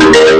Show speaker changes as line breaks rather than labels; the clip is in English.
you